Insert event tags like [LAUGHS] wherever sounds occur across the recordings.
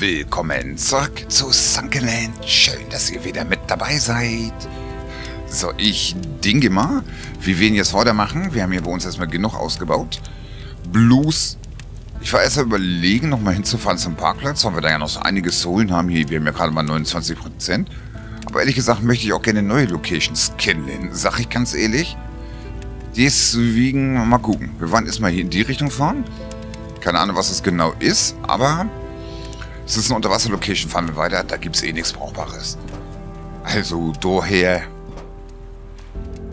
Willkommen zurück zu Sunkenland. Schön, dass ihr wieder mit dabei seid. So, ich denke mal, wir werden jetzt weitermachen. Wir haben hier bei uns erstmal genug ausgebaut. Blues. Ich war erst mal überlegen, nochmal hinzufahren zum Parkplatz, weil wir da ja noch so einiges zu holen haben. Hier, wir haben ja gerade mal 29%. Aber ehrlich gesagt möchte ich auch gerne neue Locations kennenlernen. Sag ich ganz ehrlich. Deswegen mal gucken. Wir wollen erstmal hier in die Richtung fahren. Keine Ahnung, was das genau ist, aber es ist eine Unterwasser-Location, fahren wir weiter. Da gibt es eh nichts Brauchbares. Also, daher...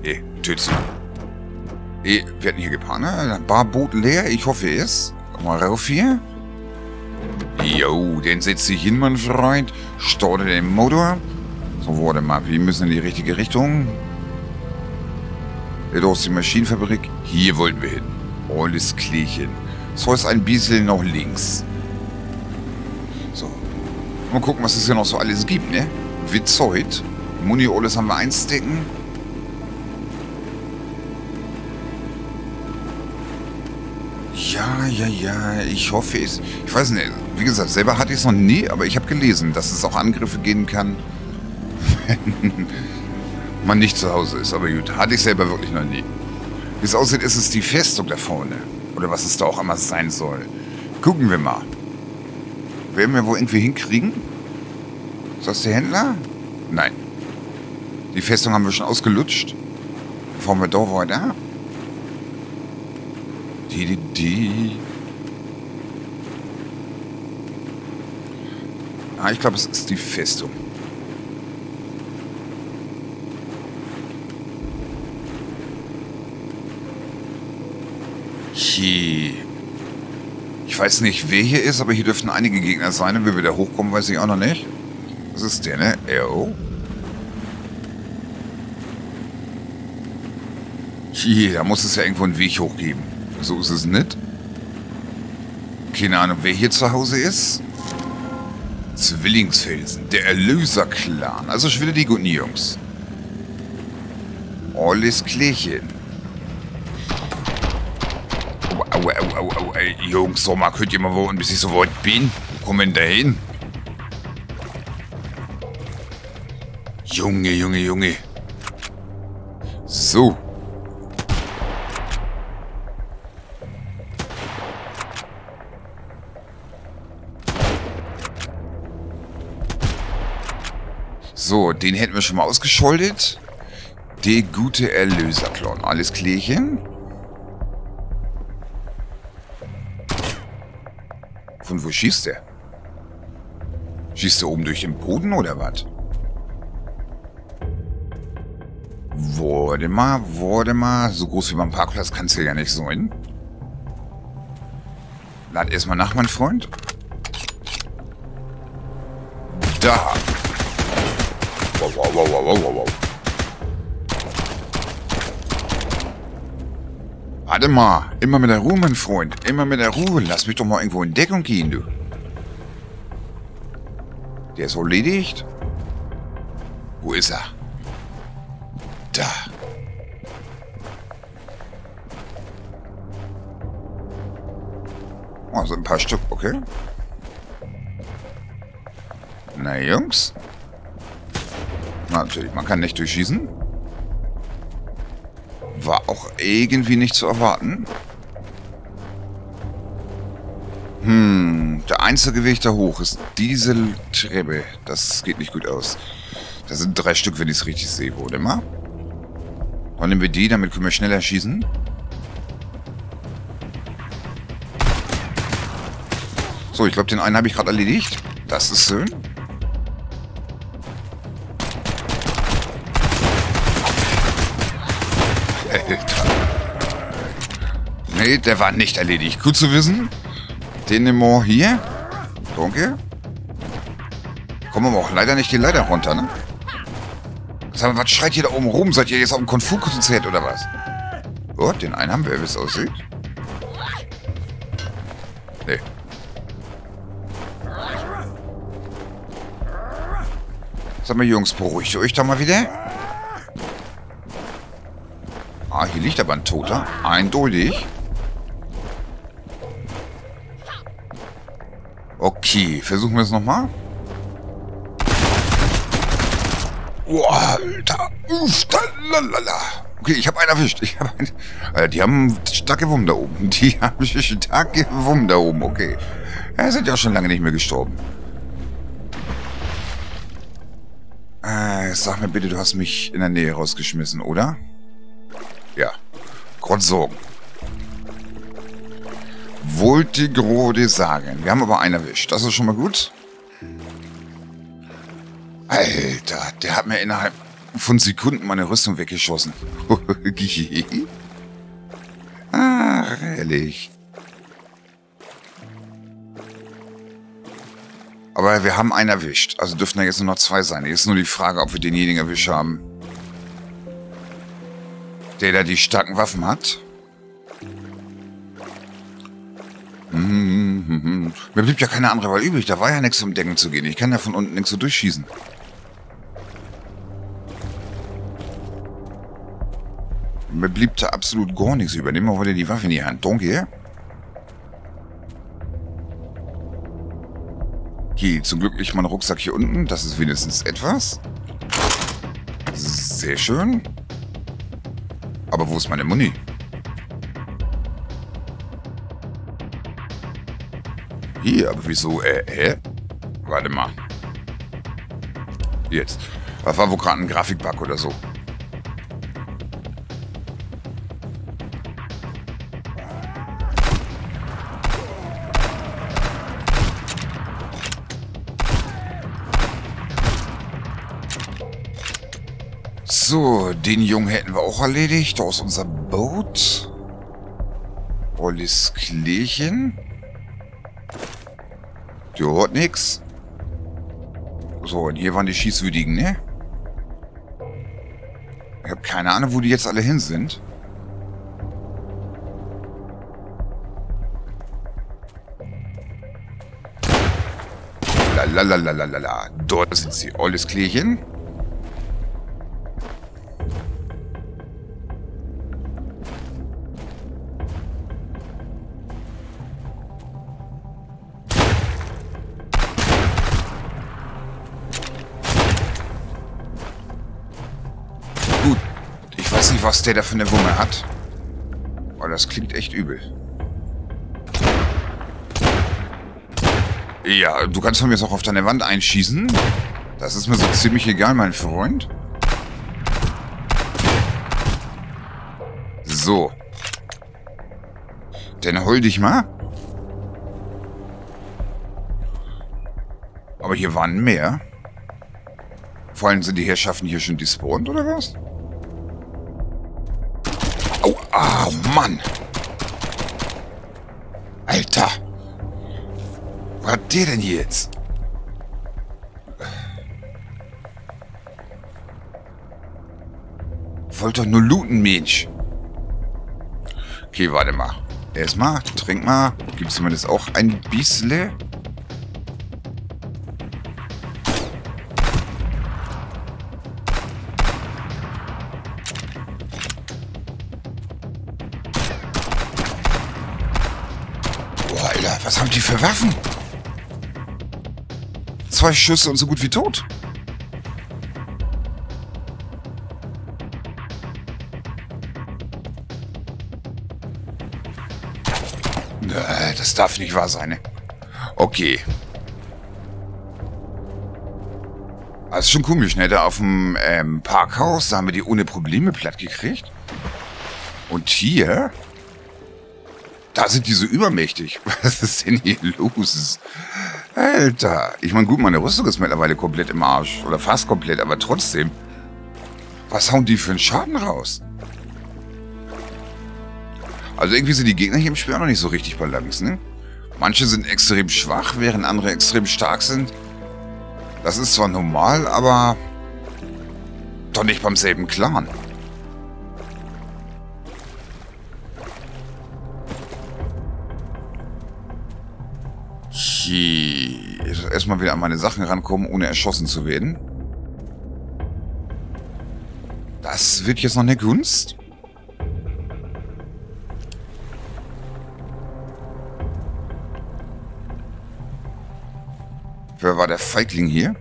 Eh, töt's Eh, wir hatten hier geparkt, Barboot leer. Ich hoffe, ist. Komm mal rauf hier. Jo, den setzt sich hin, mein Freund. Starte den Motor. So, warte mal. Wir müssen in die richtige Richtung. Da ist die Maschinenfabrik. Hier wollten wir hin. Alles klärchen. So ist ein bisschen noch links. Mal gucken, was es hier noch so alles gibt, ne? Witzoid. Muni alles haben wir einstecken. Ja, ja, ja. Ich hoffe es. Ich weiß nicht. Wie gesagt, selber hatte ich es noch nie, aber ich habe gelesen, dass es auch Angriffe gehen kann, [LAUGHS] wenn man nicht zu Hause ist. Aber gut, hatte ich selber wirklich noch nie. Wie es aussieht, ist es die Festung da vorne. Oder was es da auch immer sein soll. Gucken wir mal. Werden wir wohl irgendwie hinkriegen? Ist das der Händler? Nein. Die Festung haben wir schon ausgelutscht. Fahren wir da weiter? Die, die, die. Ah, ich glaube, es ist die Festung. Hier. Ich weiß nicht, wer hier ist, aber hier dürften einige Gegner sein. Und wie wir da hochkommen, weiß ich auch noch nicht. Was ist der, ne? R.O. Hier, da muss es ja irgendwo einen Weg hochgeben. So ist es nicht. Keine Ahnung, wer hier zu Hause ist. Zwillingsfelsen, der Erlöser-Clan. Also schon wieder die guten Jungs. Alles Klärchen. Au, au, au, au, ey, Jungs, sag mal, könnt ihr mal warten, bis ich so weit bin? Wo kommen wir denn da hin? Junge, Junge, Junge. So. So, den hätten wir schon mal ausgescholtet. Der gute Erlöserklon. Alles klärchen. Von wo schießt der? Schießt er oben durch den Boden oder was? Warte mal, warte mal. So groß wie beim Parkplatz kann es ja nicht sein. Lad erstmal nach, mein Freund. Da. Wow, wow, wow, wow, wow, wow. Warte mal. Immer mit der Ruhe, mein Freund. Immer mit der Ruhe. Lass mich doch mal irgendwo in Deckung gehen, du. Der ist erledigt. Wo ist er? Da. Oh, so ein paar Stück, okay. Na, Jungs. Natürlich, man kann nicht durchschießen. War auch irgendwie nicht zu erwarten. Hm, der einzige Weg da hoch ist diese Treppe. Das geht nicht gut aus. Da sind drei Stück, wenn ich es richtig sehe. Wo mal? Dann nehmen wir die, damit können wir schneller schießen. So, ich glaube, den einen habe ich gerade erledigt. Das ist schön. Nee, der war nicht erledigt. Gut zu wissen. Den nehmen wir hier. Danke. Kommen wir auch leider nicht die Leiter runter, ne? Mal, was schreit ihr da oben rum? Seid ihr jetzt auf dem Konfu-Konzert oder was? Oh, den einen haben wir, wie es aussieht. Nee. Sag mal, Jungs, beruhigt euch doch mal wieder. Ah, hier liegt aber ein Toter. Eindeutig. Okay, versuchen wir es nochmal. Boah, Alter. Uff, da, lalala. Okay, ich habe einen erwischt. Ich hab einen, äh, die haben starke Wummen da oben. [LAUGHS] Die haben starke Wummen da oben. Okay. Ja, sind ja schon lange nicht mehr gestorben. Äh, sag mir bitte, du hast mich in der Nähe rausgeschmissen, oder? Ja. Grund Sorgen. Wollte gerade sagen. Wir haben aber einen erwischt. Das ist schon mal gut. Alter, der hat mir innerhalb von Sekunden meine Rüstung weggeschossen. [LAUGHS] Ach, ehrlich. Aber wir haben einen erwischt. Also dürften da jetzt nur noch zwei sein. Jetzt ist nur die Frage, ob wir denjenigen erwischt haben, der da die starken Waffen hat. Mir blieb ja keine andere Wahl übrig. Da war ja nichts um Decken zu gehen. Ich kann ja von unten nichts so durchschießen. Mir blieb da absolut gar nichts über. Nehmen wir heute die Waffe in die Hand. Danke. Okay, zum Glück liegt mein Rucksack hier unten. Das ist wenigstens etwas. Sehr schön. Aber wo ist meine Muni? Hier, aber wieso? Äh, hä? Warte mal. Jetzt. Das war wohl gerade ein Grafikbug oder so. So, den Jungen hätten wir auch erledigt. Da ist unser Boot. Ollis Klärchen. Der hat nix. So, und hier waren die Schießwütigen, ne? Ich habe keine Ahnung, wo die jetzt alle hin sind. Lalalala. Dort sind sie. Olles Klärchen. Der da für eine Wumme hat. Oh, das klingt echt übel. Ja, du kannst von mir jetzt auch auf deine Wand einschießen. Das ist mir so ziemlich egal, mein Freund. So. Dann hol dich mal. Aber hier waren mehr. Vor allem sind die Herrschaften hier schon despawned, oder was? Ah, Mann. Alter. Was hat der denn jetzt? Wollt doch nur looten, Mensch. Okay, warte mal. Erstmal, trink mal. Gibt's mir das auch ein bisschen? Waffen? Zwei Schüsse und so gut wie tot. Das darf nicht wahr sein. Ne? Okay. Das ist schon komisch, ne? Da auf dem ähm, Parkhaus, da haben wir die ohne Probleme platt gekriegt. Und hier da sind die so übermächtig. [LAUGHS] Was ist denn hier los? Alter. Ich meine, gut, meine Rüstung ist mittlerweile komplett im Arsch. Oder fast komplett, aber trotzdem. Was hauen die für einen Schaden raus? Also irgendwie sind die Gegner hier im Spiel auch noch nicht so richtig balance, ne? Manche sind extrem schwach, während andere extrem stark sind. Das ist zwar normal, aber doch nicht beim selben Clan. Okay. Erstmal wieder an meine Sachen rankommen, ohne erschossen zu werden. Das wird jetzt noch eine Gunst. Wer war der Feigling hier?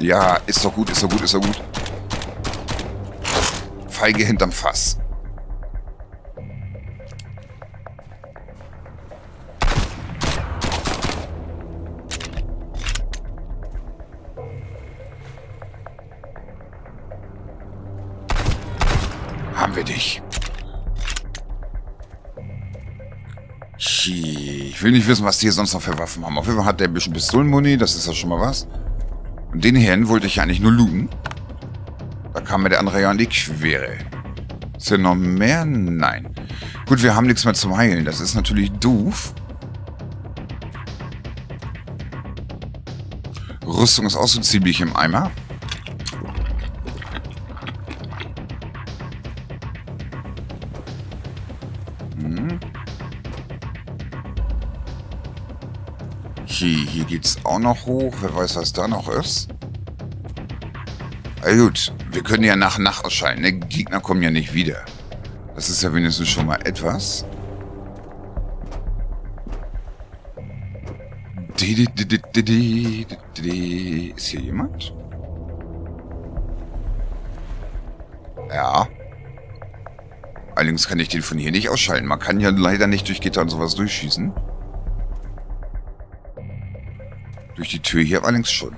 Ja, ist doch gut, ist doch gut, ist doch gut. Feige hinterm Fass. Ich will nicht wissen, was die hier sonst noch für Waffen haben. Auf jeden Fall hat der ein bisschen Pistolenmuni, das ist ja schon mal was. Und den Herrn wollte ich eigentlich nur looten. Da kam mir der andere ja an die Quere. Ist hier noch mehr? Nein. Gut, wir haben nichts mehr zum Heilen. Das ist natürlich doof. Rüstung ist auch so ziemlich im Eimer. Hier, hier geht's auch noch hoch. Wer weiß, was da noch ist. Na gut, wir können ja nach Nacht ausschalten. Die Gegner kommen ja nicht wieder. Das ist ja wenigstens schon mal etwas. Ist hier jemand? Ja. Allerdings kann ich den von hier nicht ausschalten. Man kann ja leider nicht durch Gitter und sowas durchschießen. Durch die Tür hier allerdings schon.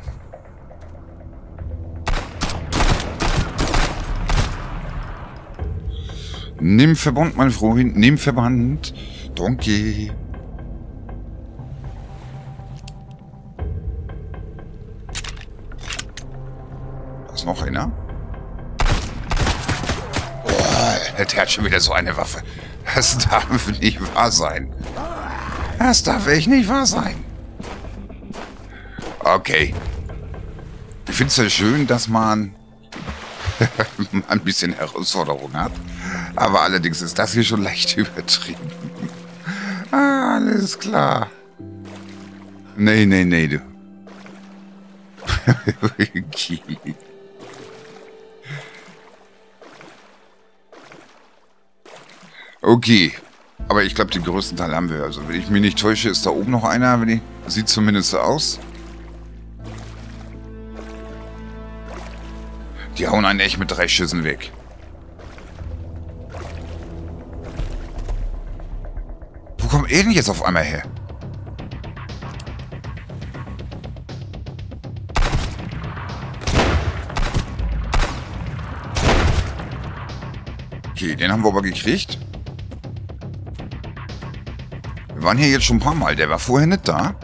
Nimm Verband, mein Freund. Nimm Verband. Donkey. Da ist noch einer. Oh, der hat schon wieder so eine Waffe. Das darf nicht wahr sein. Das darf echt nicht wahr sein. Okay. Ich finde es ja schön, dass man [LAUGHS] ein bisschen Herausforderung hat. Aber allerdings ist das hier schon leicht [LAUGHS] übertrieben. ah, alles klar. Nee, nee, nee, du. [LAUGHS] okay. Aber ich glaube, den größten Teil haben wir. Also, wenn ich mich nicht täusche, ist da oben noch einer. Sieht zumindest so aus. Die hauen einen echt mit drei Schüssen weg. Wo kommt er denn jetzt auf einmal her? Okay, den haben wir aber gekriegt. Wir waren hier jetzt schon ein paar Mal. Der war vorher nicht da.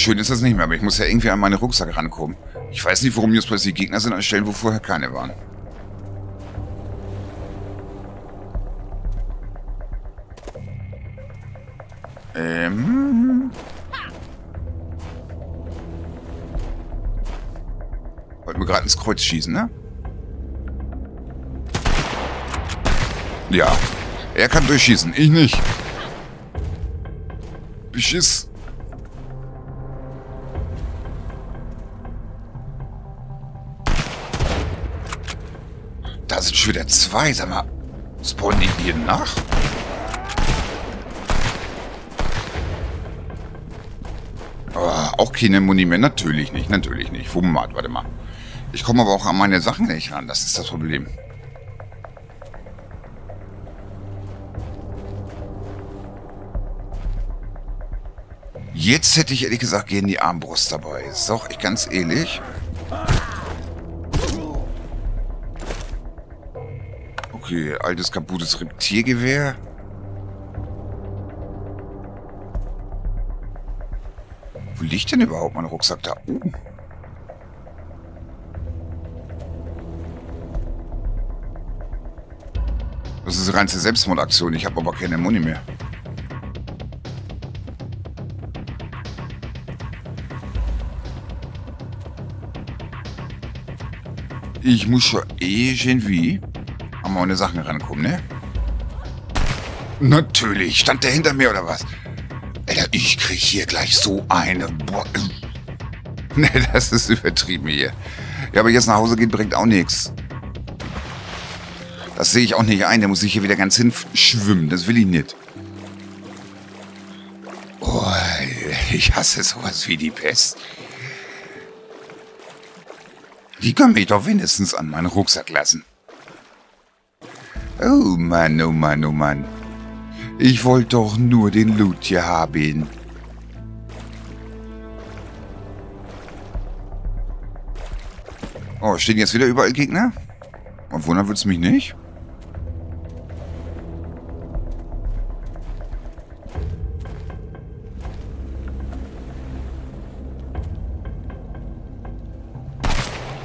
Schön ist das nicht mehr, aber ich muss ja irgendwie an meine Rucksack rankommen. Ich weiß nicht, warum jetzt plötzlich Gegner sind an Stellen, wo vorher keine waren. Ähm... Wollten wir gerade ins Kreuz schießen, ne? Ja. Er kann durchschießen, ich nicht. Beschiss. Wieder zwei, sag mal. Spawnen die hier nach? Oh, auch keine Muni mehr? Natürlich nicht, natürlich nicht. Fummat, warte mal. Ich komme aber auch an meine Sachen nicht ran. Das ist das Problem. Jetzt hätte ich ehrlich gesagt gerne die Armbrust dabei. Ist doch ich ganz ehrlich. Okay, altes kaputtes Reptiergewehr. Wo liegt denn überhaupt mein Rucksack da oben? Das ist eine reine Selbstmordaktion. Ich habe aber keine Muni mehr. Ich muss schon irgendwie an meine Sachen rankommen, ne? Natürlich. Stand der hinter mir oder was? Alter, ich krieg hier gleich so eine... Bo [LAUGHS] ne, das ist übertrieben hier. Ja, aber jetzt nach Hause geht bringt auch nichts. Das sehe ich auch nicht ein. Der muss sich hier wieder ganz hinschwimmen. Das will ich nicht. Oh, ich hasse sowas wie die Pest. Die kann mich doch wenigstens an meinen Rucksack lassen. Oh Mann, oh Mann, oh Mann. Ich wollte doch nur den Loot hier haben. Oh, stehen jetzt wieder überall Gegner? Und wundern wird es mich nicht?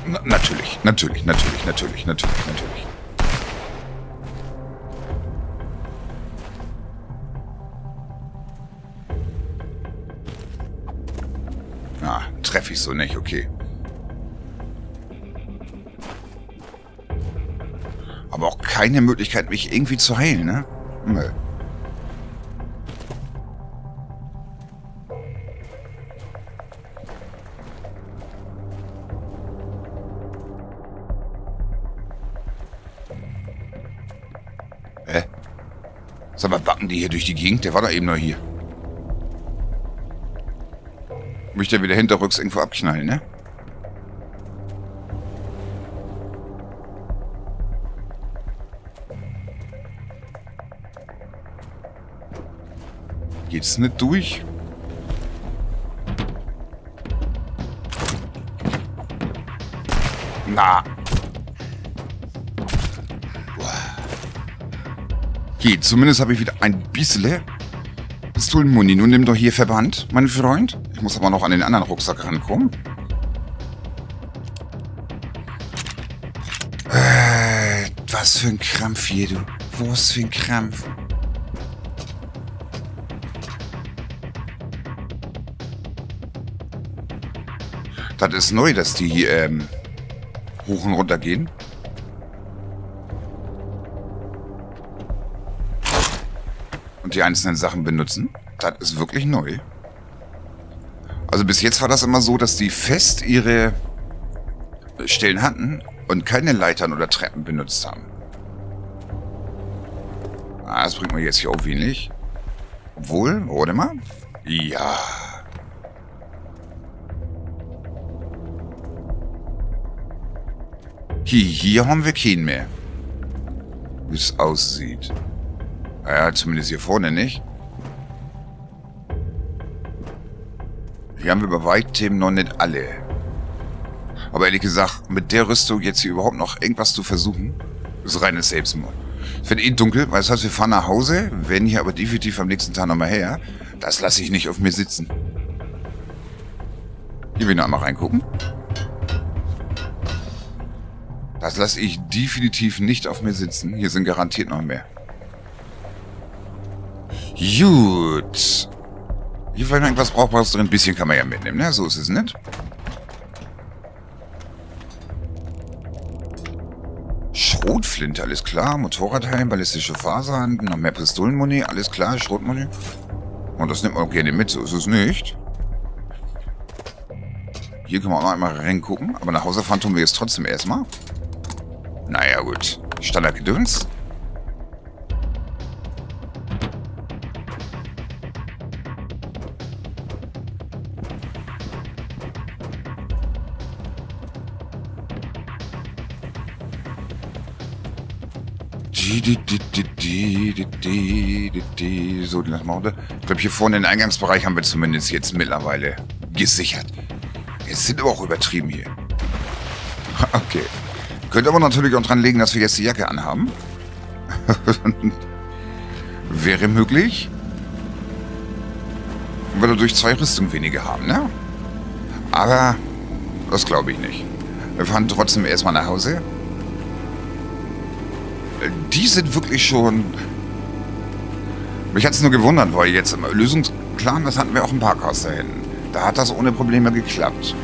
Na, natürlich, natürlich, natürlich, natürlich, natürlich, natürlich. Ich so nicht, okay. Aber auch keine Möglichkeit, mich irgendwie zu heilen, ne? Nö. Hä? Sag mal, backen die hier durch die Gegend? Der war da eben noch hier. Möchte er wieder hinterrücks irgendwo abknallen, ne? Geht's nicht durch? Na. Geht. Zumindest habe ich wieder ein bisschen Pistolenmuni. Nun nimm doch hier Verband, mein Freund. Muss aber noch an den anderen Rucksack rankommen. Äh, was für ein Krampf hier, du. Was für ein Krampf. Das ist neu, dass die ähm, hoch und runter gehen. Und die einzelnen Sachen benutzen. Das ist wirklich neu. Also bis jetzt war das immer so, dass die fest ihre Stellen hatten und keine Leitern oder Treppen benutzt haben. Ah, das bringt mir jetzt hier auch wenig. Obwohl, warte mal. Ja. Hier, hier haben wir keinen mehr. Wie es aussieht. Naja, zumindest hier vorne nicht. Hier haben wir bei weitem noch nicht alle. Aber ehrlich gesagt, mit der Rüstung jetzt hier überhaupt noch irgendwas zu versuchen, ist reines Selbstmord. Es wird eh dunkel, weil das heißt, wir fahren nach Hause, werden hier aber definitiv am nächsten Tag nochmal her. Das lasse ich nicht auf mir sitzen. Hier will ich noch einmal reingucken. Das lasse ich definitiv nicht auf mir sitzen. Hier sind garantiert noch mehr. Gut. Hier vielleicht irgendwas Brauchbares drin. Ein bisschen kann man ja mitnehmen, ne? So ist es nicht. Schrotflinte, alles klar. Motorradhelm, ballistische Faserhand, noch mehr Pistolenmuni, alles klar. Schrotmuni. Und das nimmt man auch gerne mit, so ist es nicht. Hier können wir auch noch einmal reingucken. Aber nach Hause fahren tun wir jetzt trotzdem erstmal. Naja, gut. Standardgedöns. So, das machen wir. Ich glaube, hier vorne den Eingangsbereich haben wir zumindest jetzt mittlerweile gesichert. Es sind aber auch übertrieben hier. [LAUGHS] Okay. Könnte aber natürlich auch dran liegen, dass wir jetzt die Jacke anhaben. [LAUGHS] Wäre möglich. Und wir dadurch zwei Rüstungen weniger haben, ne? Aber das glaube ich nicht. Wir fahren trotzdem erstmal nach Hause die sind wirklich schon... Mich hat es nur gewundert, weil jetzt im Lösungsplan, das hatten wir auch im Parkhaus da hinten. Da hat das ohne Probleme geklappt.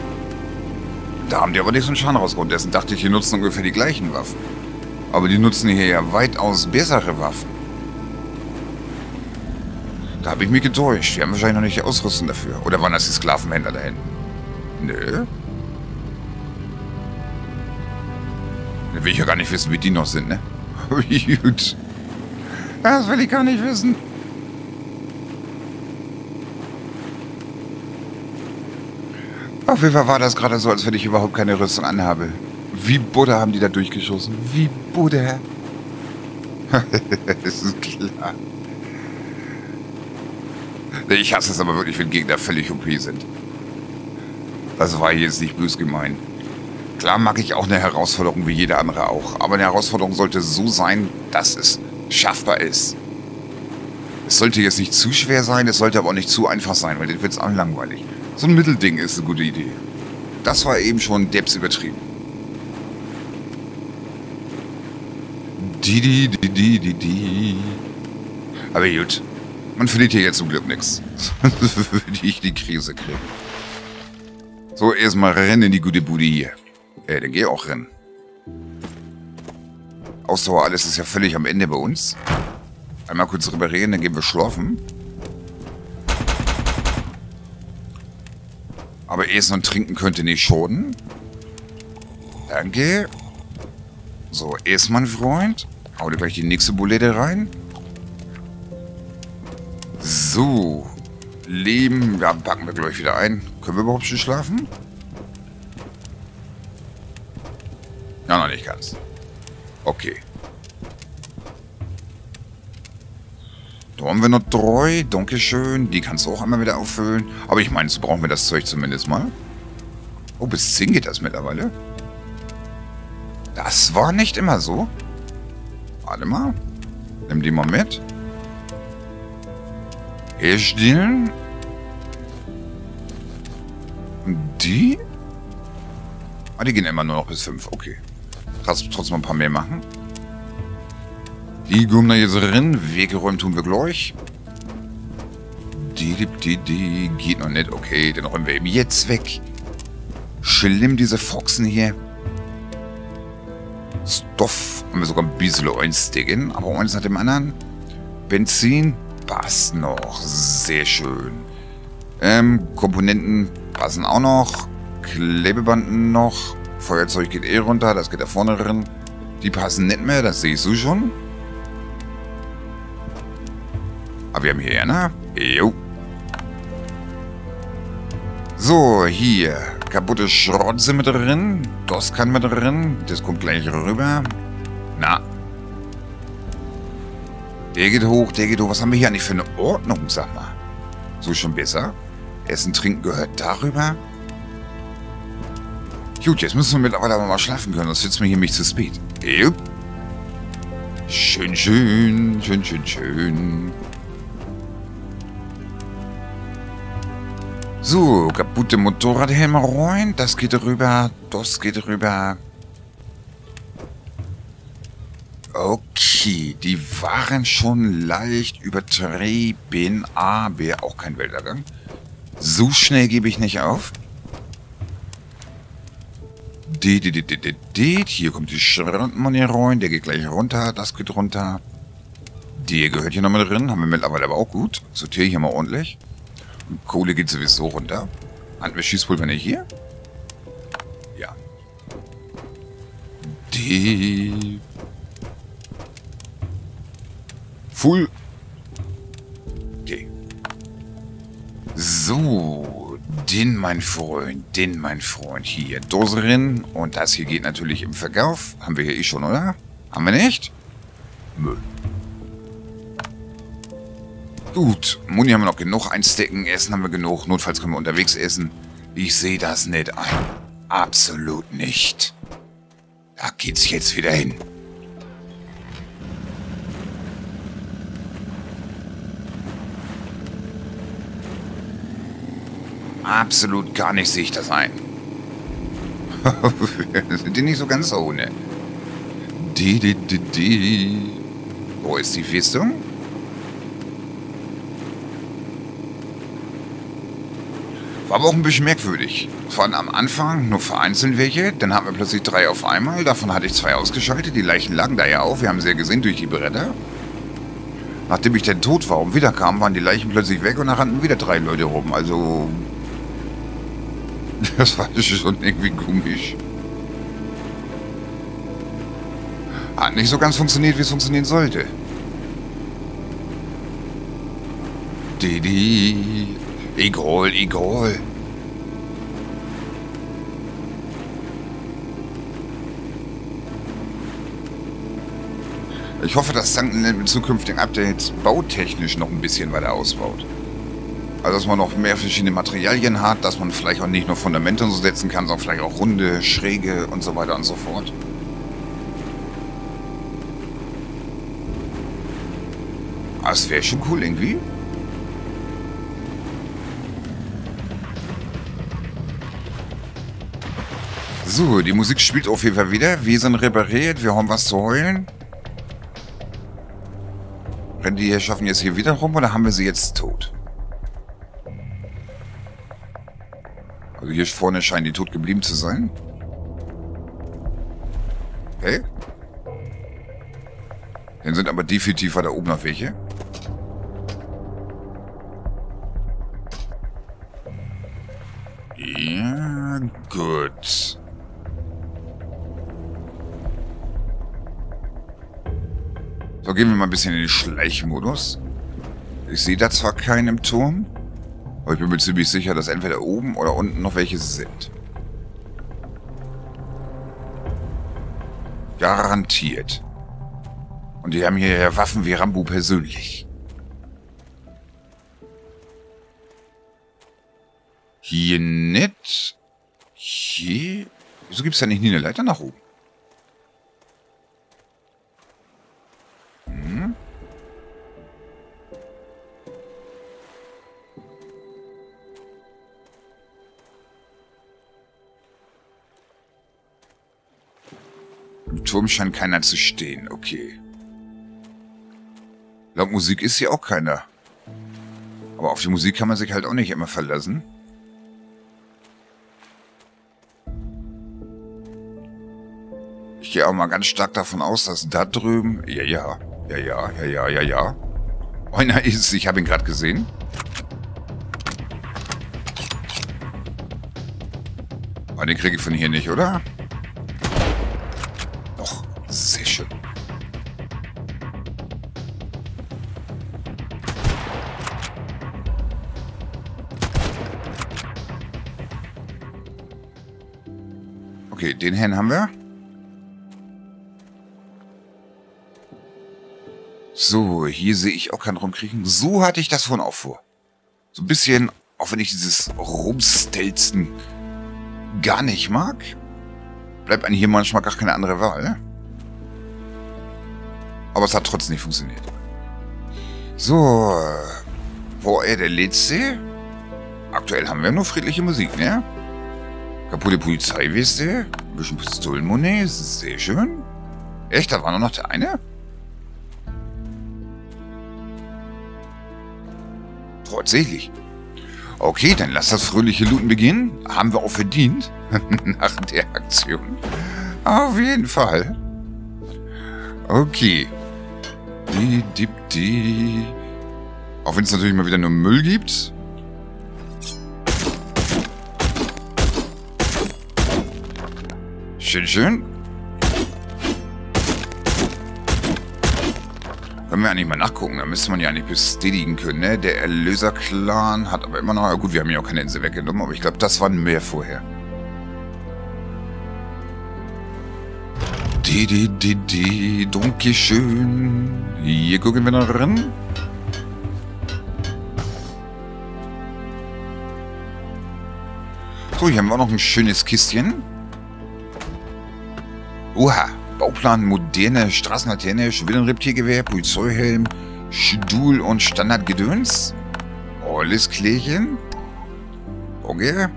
Da haben die aber nicht so einen Schaden rausgeholt. Dessen dachte ich, die nutzen ungefähr die gleichen Waffen. Aber die nutzen hier ja weitaus bessere Waffen. Da habe ich mich getäuscht. Die haben wahrscheinlich noch nicht die Ausrüstung dafür. Oder waren das die Sklavenhändler da hinten? Nö. Da will ich ja gar nicht wissen, wie die noch sind, ne? [LAUGHS] Gut. Das will ich gar nicht wissen. Auf jeden Fall war das gerade so, als wenn ich überhaupt keine Rüstung anhabe. Wie Buddha haben die da durchgeschossen. Wie Buddha. [LAUGHS] das ist klar. Ich hasse es aber wirklich, wenn Gegner völlig OP sind. Das war jetzt nicht bös gemeint. Klar mag ich auch eine Herausforderung wie jeder andere auch. Aber eine Herausforderung sollte so sein, dass es schaffbar ist. Es sollte jetzt nicht zu schwer sein, es sollte aber auch nicht zu einfach sein, weil dann wird es auch langweilig. So ein Mittelding ist eine gute Idee. Das war eben schon Debs übertrieben. Die, die, die. Aber gut. Man verliert hier jetzt zum Glück nichts. [LAUGHS] Sonst würde ich die Krise kriegen. So, erstmal rennen in die gute Bude hier. Äh, dann geh auch rennen. Ausdauer, alles ist ja völlig am Ende bei uns. Einmal kurz reparieren, dann gehen wir schlafen. Aber Essen und Trinken könnte nicht schonen. Danke. So, ess, mein Freund. Hau dir gleich die nächste Bulette rein. So. Leben. Ja, packen wir gleich wieder ein. Können wir überhaupt schon schlafen? Ja, noch nicht ganz. Okay. Da haben wir noch drei. Dankeschön. Die kannst du auch einmal wieder auffüllen. Aber ich meine, so brauchen wir das Zeug zumindest mal. Oh, bis 10 geht das mittlerweile. Das war nicht immer so. Warte mal. Nimm die mal mit. Herstellen. Die? Ah, die gehen immer nur noch bis 5. Okay. Trotzdem ein paar mehr machen. Die rein. Weggeräumt tun wir gleich. Die, die, die, die geht noch nicht. Okay, dann räumen wir eben jetzt weg. Schlimm, diese Foxen hier. Stoff haben wir sogar ein bisschen einstecken, aber eins nach dem anderen. Benzin passt noch. Sehr schön. Ähm, Komponenten passen auch noch. Klebebanden noch. Feuerzeug geht eh runter, das geht da vorne drin. Die passen nicht mehr, das ich so schon. Aber wir haben hier ne? Jo. So, hier. Kaputte Schrott sind mit drin. Das kann mit drin. Das kommt gleich rüber. Na. Der geht hoch, der geht hoch. Was haben wir hier eigentlich für eine Ordnung, sag mal? So schon besser. Essen, Trinken gehört darüber. Gut, jetzt müssen wir mittlerweile aber mal schlafen können, sonst sitzt mir hier mich zu spät. Jupp. Schön, schön, schön, schön, schön. So, kaputte Motorradhelme rein. Das geht rüber. Das geht rüber. Okay, die waren schon leicht übertrieben, aber auch kein Weltergang. So schnell gebe ich nicht auf. Hier kommt die Schrotmoney rein. Der geht gleich runter. Das geht runter. Der gehört hier nochmal drin. Haben wir mittlerweile aber auch gut. Sortiere hier mal ordentlich. Kohle geht sowieso runter. Hatten wir Schießpulver nicht hier? Ja. Die... Full. Okay. So. Den, mein Freund. Den, mein Freund. Hier. Dose drin. Und das hier geht natürlich im Verkauf. Haben wir hier eh schon, oder? Haben wir nicht? Müll. Gut, Muni haben wir noch genug einstecken, Essen haben wir genug, notfalls können wir unterwegs essen. Ich sehe das nicht ein. Absolut nicht. Da geht's jetzt wieder hin. Absolut gar nicht sehe ich das ein. [LAUGHS] Sind die nicht so ganz ohne? Die, die, die, die. Wo ist die Festung? War aber auch ein bisschen merkwürdig. Allem am Anfang nur vereinzelt welche, dann hatten wir plötzlich drei auf einmal. Davon hatte ich zwei ausgeschaltet. Die Leichen lagen da ja auch. Wir haben sie ja gesehen durch die Bretter. Nachdem ich dann tot war und wieder kam, waren die Leichen plötzlich weg und dann rannten wieder drei Leute rum. Also... [LAUGHS] Das war schon irgendwie komisch. Hat nicht so ganz funktioniert, wie es funktionieren sollte. Didi. Egal, egal. Ich hoffe, dass Sunken mit zukünftigen Updates bautechnisch noch ein bisschen weiter ausbaut. Also, dass man noch mehr verschiedene Materialien hat, dass man vielleicht auch nicht nur Fundamente so setzen kann, sondern vielleicht auch runde, schräge und so weiter und so fort. Das wäre schon cool irgendwie. So, die Musik spielt auf jeden Fall wieder. Wir sind repariert, wir haben was zu heulen. Rennen die Herrschaften jetzt hier wieder rum oder haben wir sie jetzt tot? Hier vorne scheinen die tot geblieben zu sein. Okay. Dann sind aber definitiv da oben noch welche. Ja, gut. So, gehen wir mal ein bisschen in den Schleichmodus. Ich sehe da zwar keinen im Turm, aber ich bin mir ziemlich sicher, dass entweder oben oder unten noch welche sind. Garantiert. Und die haben hier Waffen wie Rambo persönlich. Hier nicht. Hier. Wieso gibt es da nicht nie eine Leiter nach oben? Turm scheint keiner zu stehen. Okay. Laut Musik ist hier auch keiner. Aber auf die Musik kann man sich halt auch nicht immer verlassen. Ich gehe auch mal ganz stark davon aus, dass da drüben... Ja, ja, ja, ja, ja, ja, ja, ja. Einer ist, ich habe ihn gerade gesehen. Aber den kriege ich von hier nicht, oder? Herrn haben wir. So, hier sehe ich auch keinen rumkriechen. So hatte ich das vorhin auch vor. So ein bisschen, auch wenn ich dieses Rumstelzen gar nicht mag, bleibt einem hier manchmal gar keine andere Wahl. Aber es hat trotzdem nicht funktioniert. So, wo er der letzte? Aktuell haben wir nur friedliche Musik, ne? Kaputte Polizeiweste, ein bisschen Pistolenmonnaie, sehr schön. Echt, da war nur noch der eine? Tatsächlich. Okay, dann lass das fröhliche Looten beginnen. Haben wir auch verdient. [LAUGHS] Nach der Aktion. Auf jeden Fall. Okay. Die, die, die. Auch wenn es natürlich mal wieder nur Müll gibt. Schön, schön. Können wir eigentlich mal nachgucken. Da müsste man ja eigentlich bestätigen können, ne? Der Erlöser-Clan hat aber immer noch... Ja gut, wir haben ja auch keine Insel weggenommen, aber ich glaube, das waren mehr vorher. Die, die, die, die, Donkey schön. Hier gucken wir noch ran. So, hier haben wir auch noch ein schönes Kistchen. Oha. Bauplan, moderne Straßenlaterne, Schwillenreptiergewehr, Polizeihelm, Stuhl und Standardgedöns. Alles klärchen. Okay.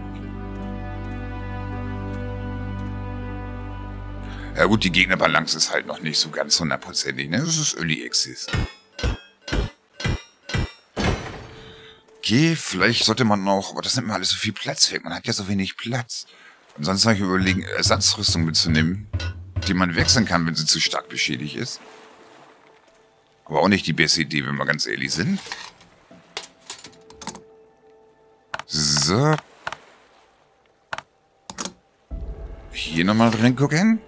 Ja gut, die Gegnerbalance ist halt noch nicht so ganz hundertprozentig, ne? Das ist Early Access. Okay, vielleicht sollte man noch, aber das nimmt mir alles so viel Platz weg. Man hat ja so wenig Platz. Ansonsten habe ich überlegen, Ersatzrüstung mitzunehmen, die man wechseln kann, wenn sie zu stark beschädigt ist. Aber auch nicht die beste Idee, wenn wir ganz ehrlich sind. So. Hier nochmal drin gucken.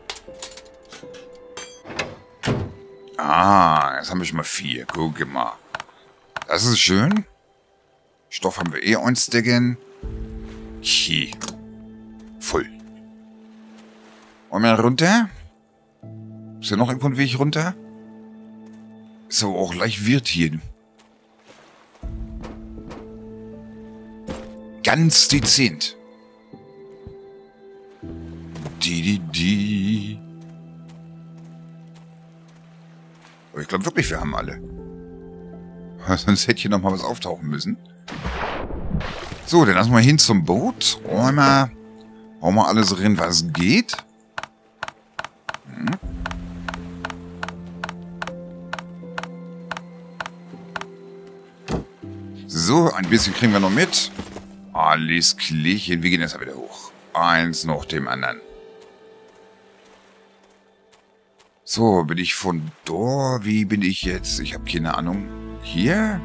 Ah, jetzt haben wir schon mal vier. Guck mal. Das ist schön. Stoff haben wir eh uns decken. Okay. Voll. Wollen wir runter? Ist ja noch irgendwo ein Weg runter? Ist aber auch leicht wird hier. Ganz dezent. Die, die, die. Aber ich glaube wirklich, wir haben alle. [LAUGHS] Sonst hätte hier noch mal was auftauchen müssen. So, dann lassen wir hin zum Boot. Hauen wir alles rein, was geht. Hm. So, ein bisschen kriegen wir noch mit. Alles klärchen. Wir gehen jetzt wieder hoch. Eins nach dem anderen. So, bin ich von da? Wie bin ich jetzt? Ich habe keine Ahnung. Hier?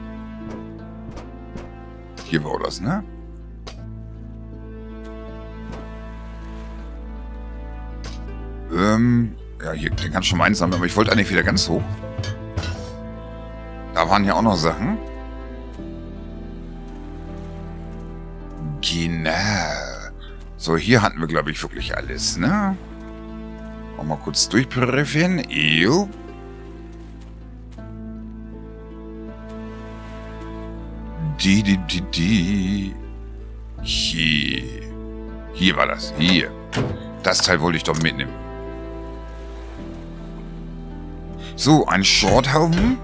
Hier war das, ne? Ähm, ja, hier, den kann schon mal einsammeln, aber ich wollte eigentlich wieder ganz hoch. Da waren ja auch noch Sachen. So, hier hatten wir, glaube ich, wirklich alles, ne? Auch mal kurz durchprüfen. Jo. Die, die, die, die. Hier. Hier war das. Hier. Das Teil wollte ich doch mitnehmen. So, ein Shorthaufen.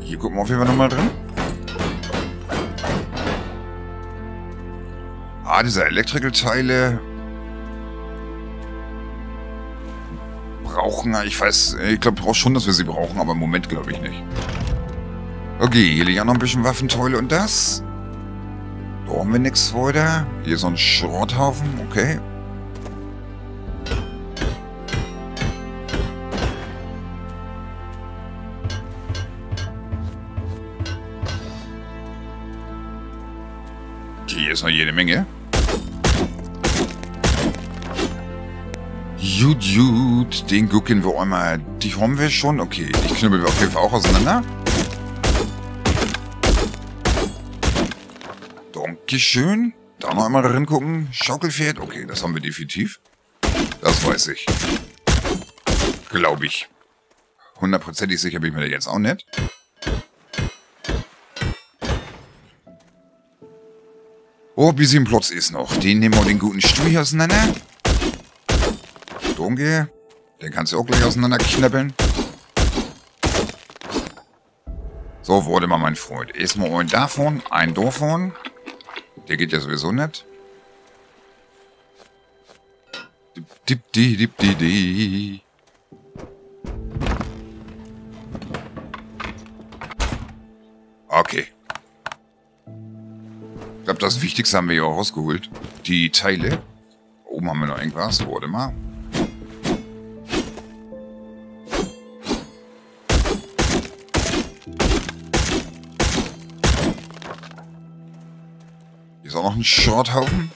Hier gucken wir auf jeden Fall nochmal drin. Ah, diese Electrical-Teile brauchen, ich weiß, ich glaube auch schon, dass wir sie brauchen, aber im Moment glaube ich nicht. Okay, hier liegt auch noch ein bisschen Waffenteile und das. Da haben wir nichts weiter. Hier so ein Schrotthaufen, okay. Hier ist noch jede Menge. Gut, gut. Den gucken wir einmal. Die haben wir schon. Okay, die knüppeln wir auf jeden Fall auch auseinander. Dankeschön. Da noch einmal drin gucken. Schaukelpferd. Okay, das haben wir definitiv. Das weiß ich. Glaube ich. Hundertprozentig sicher bin ich mir da jetzt auch nicht. Oh, bisschen Platz ist noch. Den nehmen wir den guten Stuhl hier auseinander. Danke. Den kannst du auch gleich auseinanderknappeln. So, wurde mal mein Freund. Erstmal einen davon, einen davon. Der geht ja sowieso nicht. Dip, dip, dip, dip, dip. Okay. Ich glaube, das Wichtigste haben wir ja auch rausgeholt. Die Teile. Oben haben wir noch irgendwas. Warte mal. Auch noch ein Shorthaufen.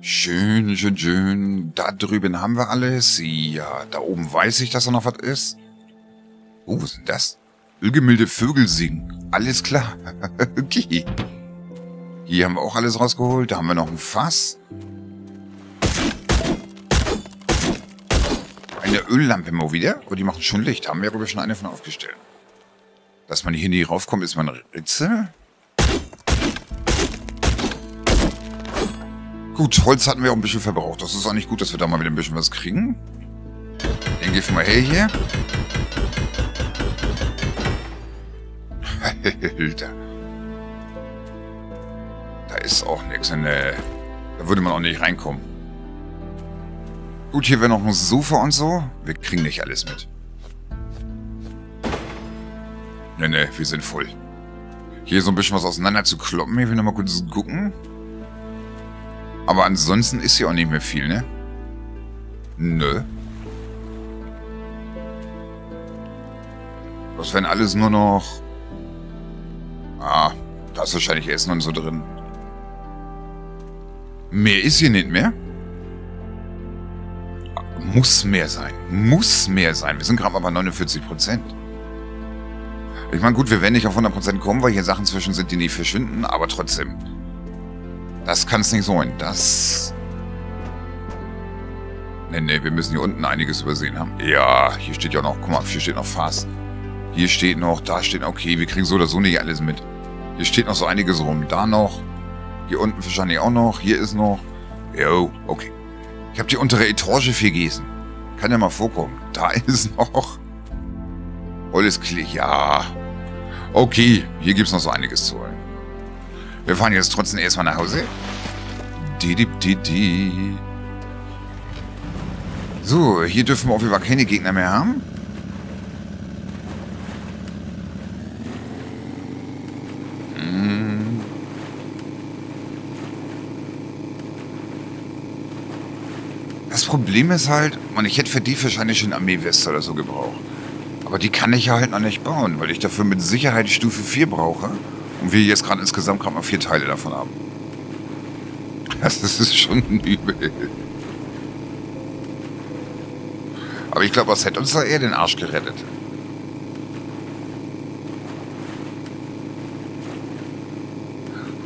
Schön, schön, schön. Da drüben haben wir alles. Ja, da oben weiß ich, dass da noch was ist. Oh, was ist denn das? Ölgemälde Vögel singen. Alles klar. [LAUGHS] okay. Hier haben wir auch alles rausgeholt. Da haben wir noch ein Fass. Eine Öllampe mal wieder. Oh, die machen schon Licht. Haben wir, ich, schon eine von aufgestellt. Dass man hier nie raufkommt, ist man Ritze. Gut, Holz hatten wir auch ein bisschen verbraucht. Das ist eigentlich gut, dass wir da mal wieder ein bisschen was kriegen. Den gehen wir her hier. Alter. Da ist auch nichts. Da würde man auch nicht reinkommen. Gut, hier wäre noch ein Sofa und so. Wir kriegen nicht alles mit. Ne, ne, wir sind voll. Hier so ein bisschen was auseinander zu kloppen. Ich will nochmal kurz gucken. Aber ansonsten ist hier auch nicht mehr viel, ne? Nö. Das wären alles nur noch... Ah, da ist wahrscheinlich Essen und so drin. Mehr ist hier nicht mehr. Muss mehr sein. Muss mehr sein. Wir sind gerade mal bei 49 Prozent. Ich meine, gut, wir werden nicht auf 100% kommen, weil hier Sachen zwischen sind, die nicht verschwinden, aber trotzdem. Das kann es nicht sein. Das... Ne, ne, wir müssen hier unten einiges übersehen haben. Ja, hier steht ja noch, guck mal, hier steht noch Fass. Hier steht noch, da steht, okay, wir kriegen so oder so nicht alles mit. Hier steht noch so einiges rum. Da noch. Hier unten wahrscheinlich auch noch. Hier ist noch. Jo, okay. Ich habe die untere Etage vergessen. Kann ja mal vorkommen. Da [LAUGHS] ist noch. Alles klar. Ja. Okay, hier gibt es noch so einiges zu holen. Wir fahren jetzt trotzdem erstmal nach Hause. Die. So, hier dürfen wir auf jeden Fall keine Gegner mehr haben. Das Problem ist halt, man, ich hätte für die wahrscheinlich schon Armee-Weste oder so gebraucht. Aber die kann ich ja halt noch nicht bauen, weil ich dafür mit Sicherheit Stufe 4 brauche. Und wir jetzt gerade insgesamt gerade mal vier Teile davon haben. Das ist schon übel. Aber ich glaube, was hätte uns da eher den Arsch gerettet?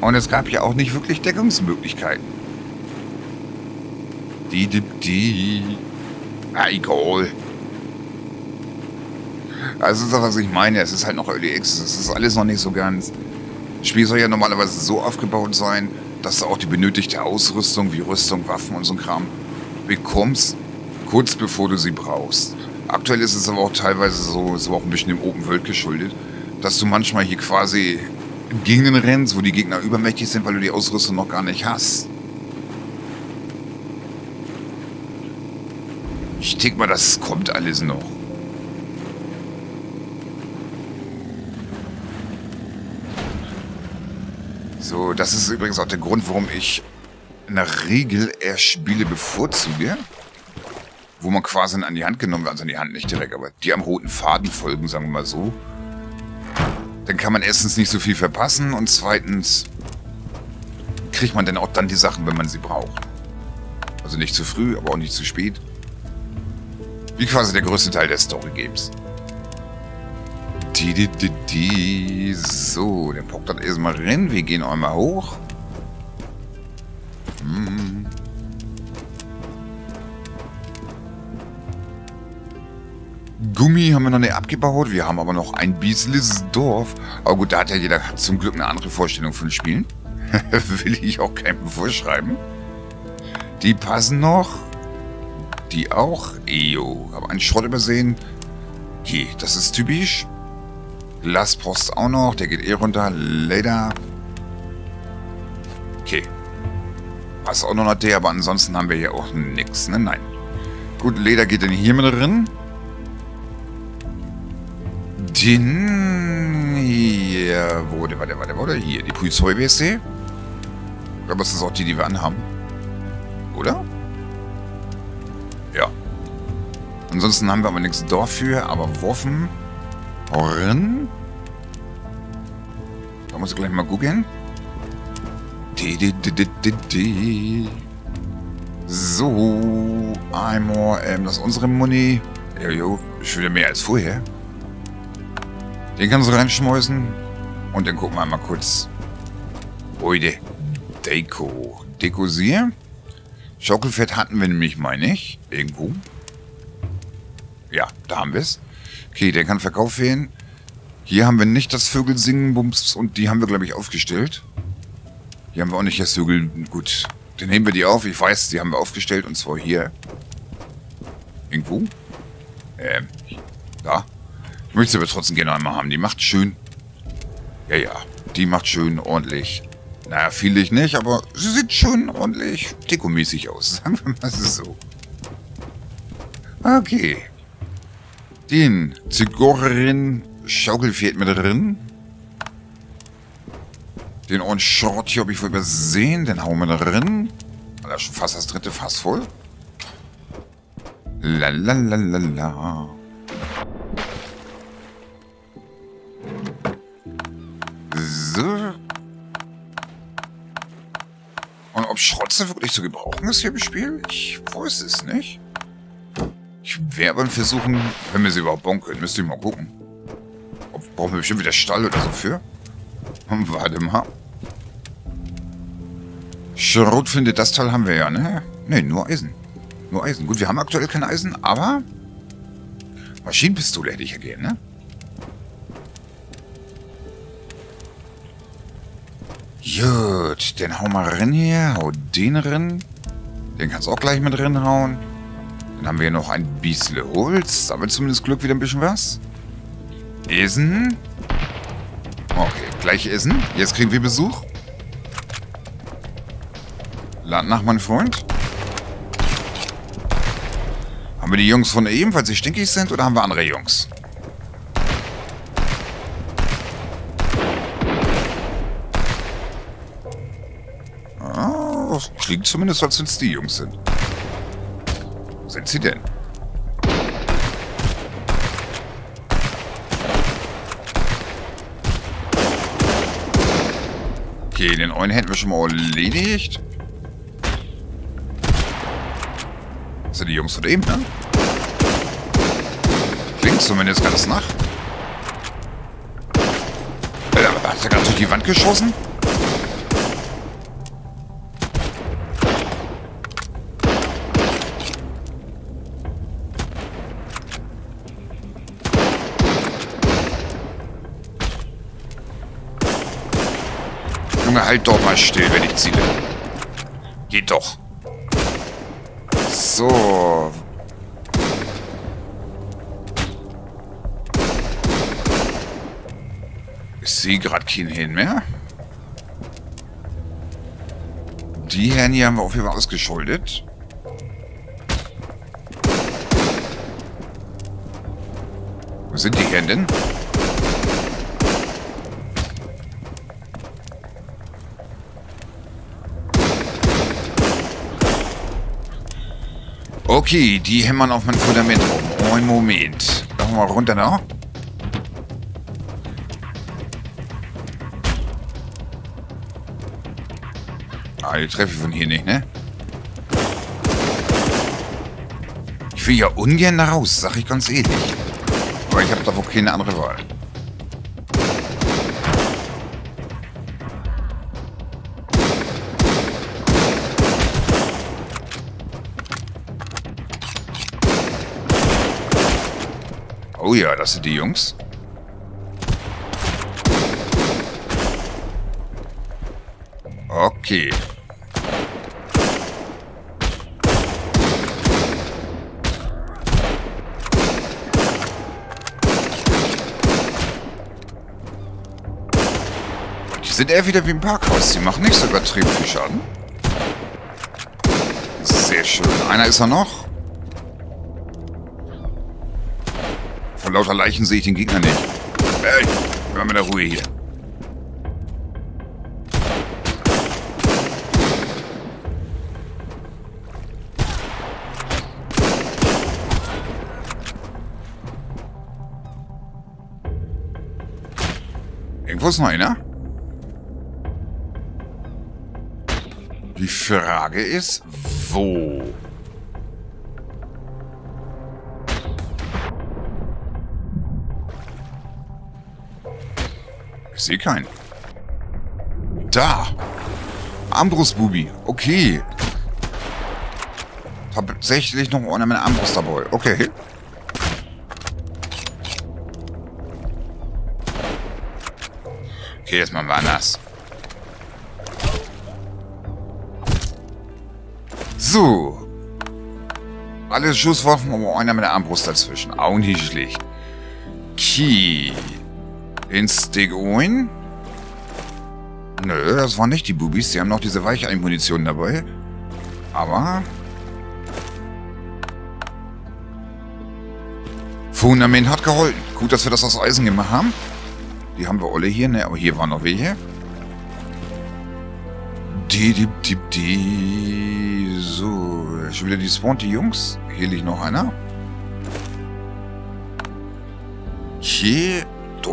Und es gab ja auch nicht wirklich Deckungsmöglichkeiten. Die, die, die. Ah, egal. Also, das ist was ich meine. Es ist halt noch Early X. Es ist alles noch nicht so ganz. Das Spiel soll ja normalerweise so aufgebaut sein, dass du auch die benötigte Ausrüstung wie Rüstung, Waffen und so ein Kram bekommst, kurz bevor du sie brauchst. Aktuell ist es aber auch teilweise so, ist aber auch ein bisschen dem Open World geschuldet, dass du manchmal hier quasi in Gegenden rennst, wo die Gegner übermächtig sind, weil du die Ausrüstung noch gar nicht hast. Ich denke mal, das kommt alles noch. So, das ist übrigens auch der Grund, warum ich der Regel eher Spiele bevorzuge, wo man quasi an die Hand genommen wird, also an die Hand nicht direkt, aber die am roten Faden folgen, sagen wir mal so. Dann kann man erstens nicht so viel verpassen und zweitens kriegt man dann auch dann die Sachen, wenn man sie braucht. Also nicht zu früh, aber auch nicht zu spät. Wie quasi der größte Teil der Story-Games. Die, die, die, die. So, den pockt das erstmal rein. Wir gehen einmal hoch. Hm. Gummi haben wir noch nicht abgebaut. Wir haben aber noch ein Biesles Dorf. Aber gut, da hat ja jeder zum Glück eine andere Vorstellung von Spielen. [LAUGHS] Will ich auch keinem vorschreiben. Die passen noch. Die auch? Ejo. Aber einen Schrott übersehen. Okay, das ist typisch. Glaspost auch noch. Der geht eh runter. Leder. Okay. Was auch noch der, aber ansonsten haben wir hier auch nichts, ne? Nein. Gut, Leder geht dann hier mit drin. Den hier. Wo, der war der, war der, war der? Hier, die Polizei-WSC. Ich glaube, das ist auch die, die wir anhaben. Oder? Ansonsten haben wir aber nichts dafür, aber Waffen. Horn. Da muss ich gleich mal googeln. So, einmal, ähm, das ist unsere Muni. Jojo, schon wieder mehr als vorher. Den kannst du reinschmeißen. Und dann gucken wir mal kurz. Heute. Deko. Dekosier. Schaukelfett hatten wir nämlich, meine ich. Irgendwo. Ja, da haben wir es. Okay, der kann verkauft werden. Hier haben wir nicht das Vögelsingen, Bums, und die haben wir, glaube ich, aufgestellt. Hier haben wir auch nicht das Vögel... Gut, dann nehmen wir die auf. Ich weiß, die haben wir aufgestellt, und zwar hier. Irgendwo? Ähm, da. Ich möchte sie aber trotzdem gerne einmal haben. Die macht schön... Ja, ja, die macht schön ordentlich. Naja, viel ich nicht, aber sie sieht schön ordentlich dekomäßig aus. [LAUGHS] Sagen wir mal so. Okay. Den Zigorin Schaukel fehlt mir drin. Den On Short hier habe ich wohl übersehen. Den hauen wir drin. Alter, schon fast das dritte Fass voll. Lalalala. So. Und ob Schrotze wirklich zu gebrauchen ist hier im Spiel? Ich weiß es nicht. Ich werde aber versuchen, wenn wir sie überhaupt bauen können, müsste ich mal gucken. Ob, brauchen wir bestimmt wieder Stall oder so für? Warte mal. Schrot findet das Teil haben wir ja, ne? Ne, nur Eisen. Nur Eisen. Gut, wir haben aktuell kein Eisen, aber... Maschinenpistole hätte ich ja gehen, ne? Gut, den hau mal rein hier. Hau den rein. Den kannst du auch gleich mit drin hauen. Dann haben wir hier noch ein bisschen Holz. Wird zumindest Glück wieder ein bisschen was. Essen. Okay, gleich Essen. Jetzt kriegen wir Besuch. Lad nach, mein Freund. Haben wir die Jungs von eben, weil sie stinkig sind, oder haben wir andere Jungs? Ah, das klingt zumindest, als wenn es die Jungs sind. Sind sie denn? Okay, den einen hätten wir schon mal erledigt. Das sind die Jungs von eben, ne? Klingt zumindest ganz nach. Alter, hat er gerade durch die Wand geschossen? Halt doch mal still, wenn ich ziele. Geht doch. So. Ich sehe gerade keinen hin mehr. Die Herren hier haben wir auf jeden Fall ausgeschuldet. Wo sind die Herren denn? Okay, die hämmern auf mein Fundament rum. Einen Moment. Machen wir mal runter da. Ah, die treffe ich von hier nicht, ne? Ich will ja ungern da raus, sag ich ganz ehrlich. Aber ich habe da wohl keine andere Wahl. Oh ja, das sind die Jungs. Okay. Die sind eher wieder wie im Parkhaus. Die machen nicht so übertrieben viel Schaden. Sehr schön. Einer ist er noch. Vor lauter Leichen sehe ich den Gegner nicht. Hey, hör mit der Ruhe hier. Irgendwo ist noch einer. Die Frage ist, wo? Ich sehe keinen. Da. Armbrustbubi. Okay. Tatsächlich noch einer mit Armbrust dabei. Okay. Okay, jetzt mal woanders. So. Alle Schusswaffen, aber einer mit der Armbrust dazwischen. Auch nicht Key. Instig ein. Nö, das waren nicht die Bubis. Die haben noch diese Weichei-Munition dabei. Aber... Fundament hat geholfen. Gut, dass wir das aus Eisen gemacht haben. Die haben wir alle hier, ne? Aber hier waren noch welche. Die, die, die, die. So, schon wieder die Spawn, die Jungs. Hier liegt noch einer. Hier,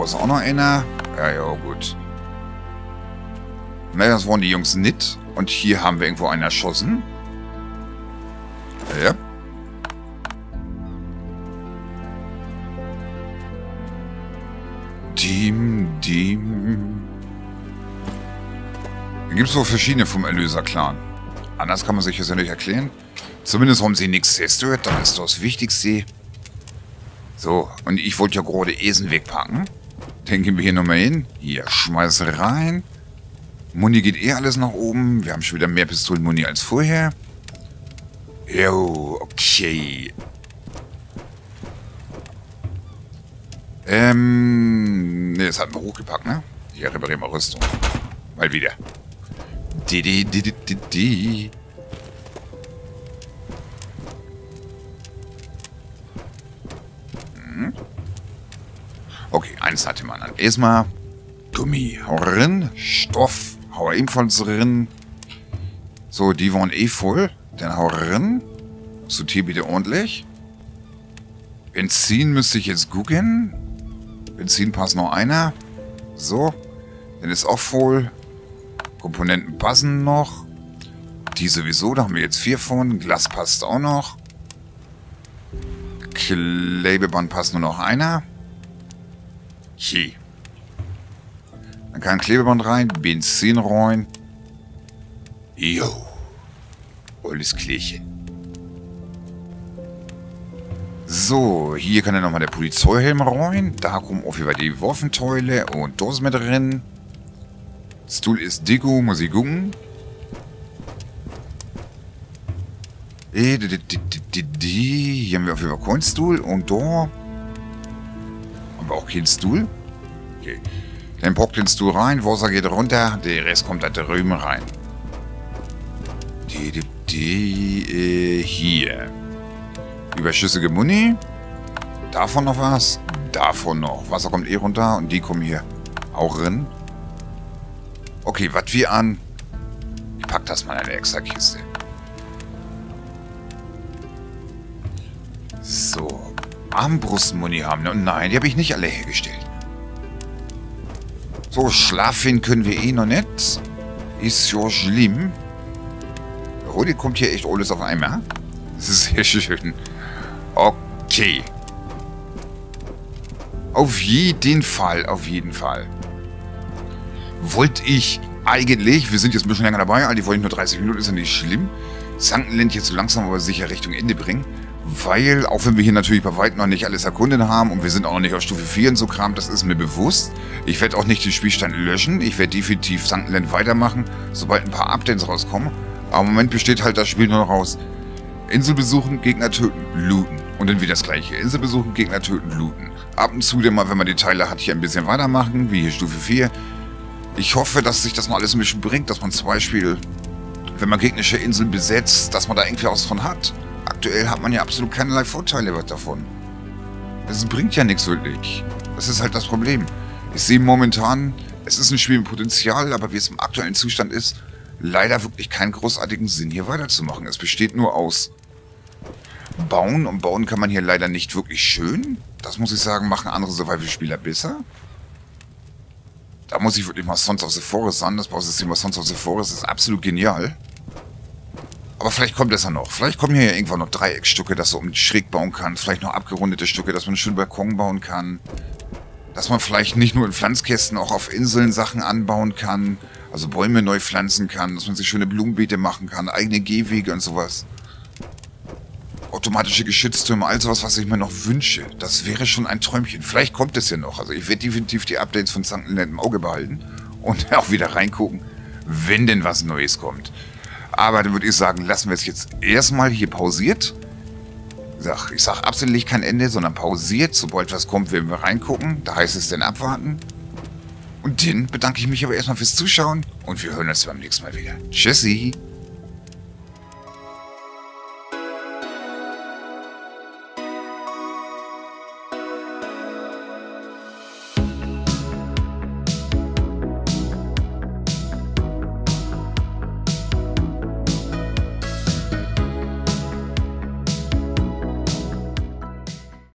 ist auch noch einer. Ja, ja, gut. Na, das waren die Jungs nicht. Und hier haben wir irgendwo einen erschossen. Ja. Team, Team. Da gibt es so verschiedene vom Erlöser-Clan. Anders kann man sich das ja nicht erklären. Zumindest haben sie nichts zerstört, dann ist das Wichtigste. So, und ich wollte ja gerade Esen wegpacken. Gehen wir hier nochmal hin. Hier, schmeiß rein. Muni geht eh alles nach oben. Wir haben schon wieder mehr Pistolen-Muni als vorher. Jo, okay. Ähm, ne, das hatten wir hochgepackt, ne? Hier reparieren wir Rüstung. Mal wieder. Die, die, die, die, die, Erstmal Gummi. Hau rein. Stoff. Hau ebenfalls rein. So, die waren eh voll. Dann hau rein. Sortier bitte ordentlich. Benzin müsste ich jetzt gucken. Benzin passt noch einer. So. Dann ist auch voll. Komponenten passen noch. Die sowieso, da haben wir jetzt vier von. Glas passt auch noch. Klebeband passt nur noch einer. Hier. Dann kann Klebeband rein, Benzin rein. Jo. Alles Klärchen. So, hier kann ja nochmal der Polizeihelm rein. Da kommen auf jeden Fall die Waffenteile und das mit drin. Stuhl ist Deko, muss ich gucken. Hier haben wir auf jeden Fall keinen Stuhl. Und da haben wir auch keinen Stuhl. Okay. Dann packt den Stuhl rein, Wasser geht runter, der Rest kommt da drüben rein. Die, die, die, äh, hier. Überschüssige Muni. Davon noch was. Davon noch. Wasser kommt eh runter und die kommen hier auch rein. Okay, was wir an... Ich pack das mal in eine extra Kiste. So. Armbrustmuni haben. Nein, die habe ich nicht alle hergestellt. So, schlafen können wir eh noch nicht. Ist ja schlimm. Die kommt hier echt alles auf einmal. Sehr schön. Okay. Auf jeden Fall, auf jeden Fall. Wollte ich eigentlich, wir sind jetzt ein bisschen länger dabei, die wollte ich nur 30 Minuten, ist ja nicht schlimm, Sankenland jetzt so langsam aber sicher Richtung Ende bringen. Weil, auch wenn wir hier natürlich bei weitem noch nicht alles erkundet haben und wir sind auch noch nicht auf Stufe 4 und so Kram, das ist mir bewusst. Ich werde auch nicht den Spielstand löschen. Ich werde definitiv Sankenland weitermachen, sobald ein paar Updates rauskommen. Aber im Moment besteht halt das Spiel nur noch aus Insel besuchen, Gegner töten, looten. Und dann wieder das gleiche. Insel besuchen, Gegner töten, looten. Ab und zu dann mal, wenn man die Teile hat, hier ein bisschen weitermachen, wie hier Stufe 4. Ich hoffe, dass sich das mal alles ein bisschen bringt, dass man zum Beispiel, wenn man gegnerische Inseln besetzt, dass man da irgendwie was von hat. Aktuell hat man ja absolut keinerlei Vorteile davon. Das bringt ja nichts wirklich. Das ist halt das Problem. Ich sehe momentan, es ist ein Spiel mit Potenzial, aber wie es im aktuellen Zustand ist, leider wirklich keinen großartigen Sinn, hier weiterzumachen. Es besteht nur aus Bauen und bauen kann man hier leider nicht wirklich schön. Das muss ich sagen, machen andere Survival-Spieler besser. Da muss ich wirklich mal Sons of the Forest an. Das Bausystem bei Sons of the Forest ist absolut genial. Aber vielleicht kommt das ja noch. Vielleicht kommen hier ja irgendwann noch Dreieckstücke, dass man schräg bauen kann. Vielleicht noch abgerundete Stücke, dass man einen schönen Balkon bauen kann. Dass man vielleicht nicht nur in Pflanzkästen auch auf Inseln Sachen anbauen kann. Also Bäume neu pflanzen kann. Dass man sich schöne Blumenbeete machen kann. Eigene Gehwege und sowas automatische Geschütztürme, all sowas, was ich mir noch wünsche. Das wäre schon ein Träumchen. Vielleicht kommt es ja noch. Also ich werde definitiv die Updates von St. Im Auge behalten und [LAUGHS] auch wieder reingucken, wenn denn was Neues kommt. Aber dann würde ich sagen, lassen wir es jetzt erstmal hier pausiert. Ich sag, ich sag absolut kein Ende, sondern pausiert. Sobald was kommt, werden wir reingucken. Da heißt es dann abwarten. Und dann bedanke ich mich aber erstmal fürs Zuschauen und wir hören uns beim nächsten Mal wieder. Tschüssi!